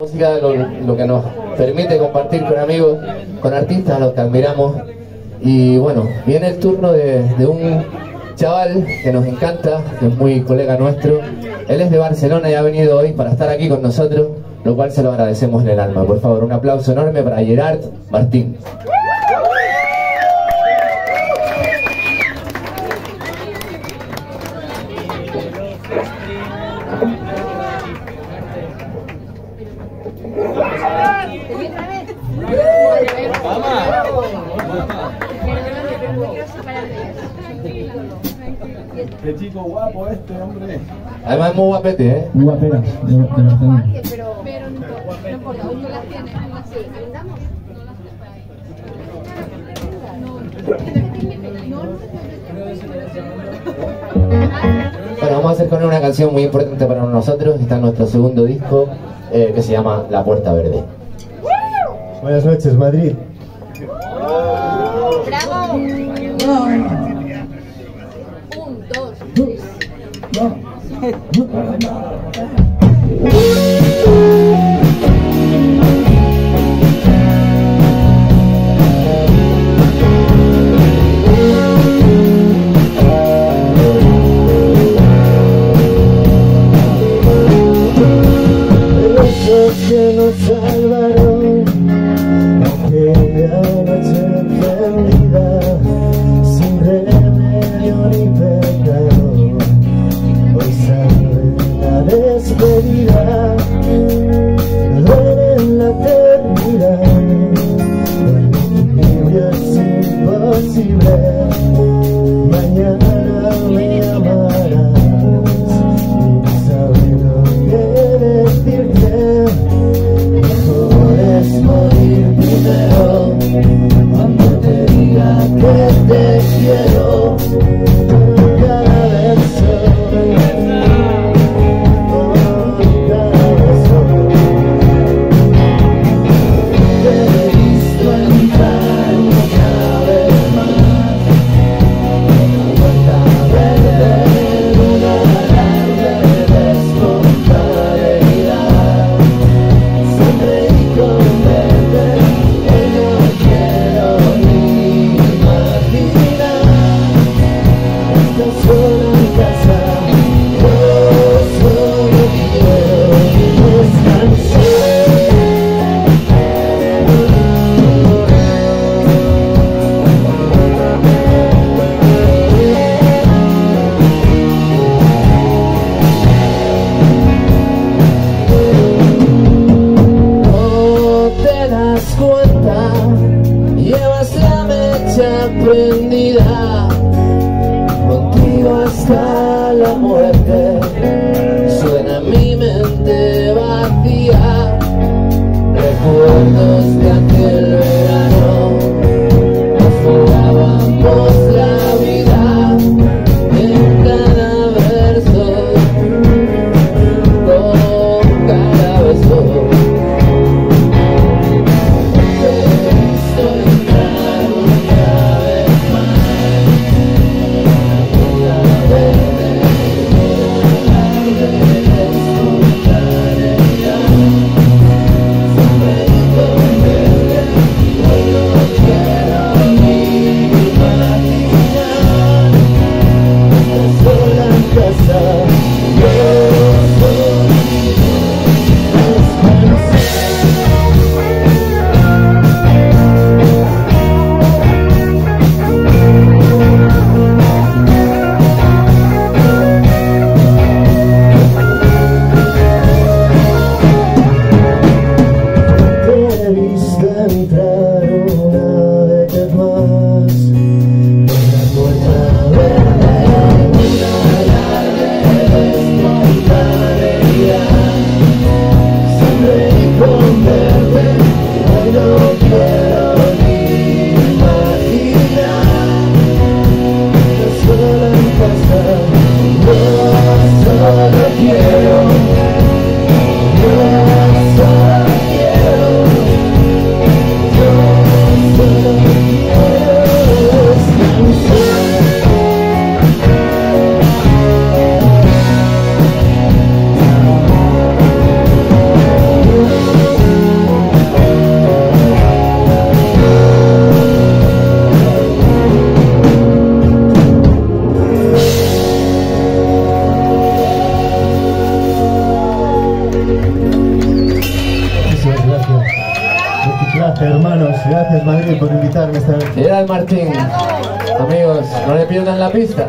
música lo, lo que nos permite compartir con amigos, con artistas a los que admiramos. Y bueno, viene el turno de, de un chaval que nos encanta, que es muy colega nuestro. Él es de Barcelona y ha venido hoy para estar aquí con nosotros, lo cual se lo agradecemos en el alma. Por favor, un aplauso enorme para Gerard Martín. Qué chico guapo este, hombre. Además es muy guapete, ¿eh? Muy guapera, de, de pero, pero no, no importa, aún no las ¿andamos? Bueno, vamos a hacer con una canción muy importante para nosotros. Está en nuestro segundo disco eh, que se llama La Puerta Verde. Buenas noches, Madrid. ¡Bravo! Yeah. Solo en there Gracias Madrid por invitarme esta vez. Gerard Martín, amigos, no le pierdan la pista.